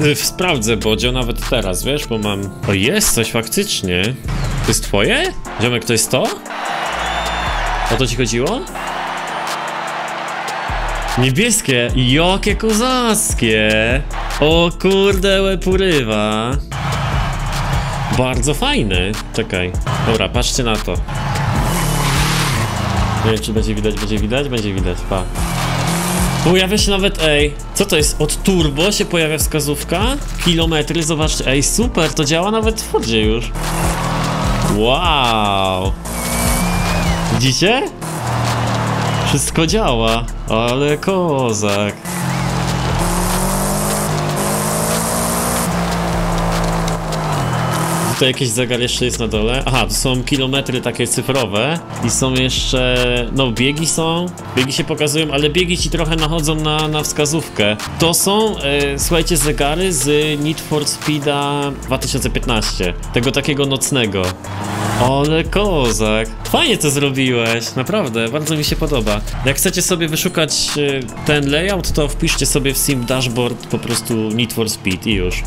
Y, Sprawdzę, Bodzio, nawet teraz, wiesz, bo mam... O, jest coś faktycznie. To jest twoje? Ziomek, to jest to? O to ci chodziło? Niebieskie, jakie kozackie! O kurde, łeb. Bardzo fajny. Czekaj. Dobra, patrzcie na to. Nie wiem, czy będzie widać, będzie widać, będzie widać, pa. Pojawia się nawet, ej, co to jest? Od turbo się pojawia wskazówka? Kilometry, zobaczcie, ej, super, to działa nawet w Fordzie już. Wow. Widzicie? Wszystko działa, ale kozak. Tutaj jakiś zegar jeszcze jest na dole. Aha, to są kilometry takie cyfrowe i są jeszcze, no biegi są, biegi się pokazują, ale biegi ci trochę nachodzą na, na wskazówkę. To są, e, słuchajcie, zegary z Need for Speeda 2015, tego takiego nocnego. Ale kozak. Fajnie to zrobiłeś, naprawdę, bardzo mi się podoba. Jak chcecie sobie wyszukać e, ten layout, to wpiszcie sobie w Sim Dashboard po prostu Need for Speed i już.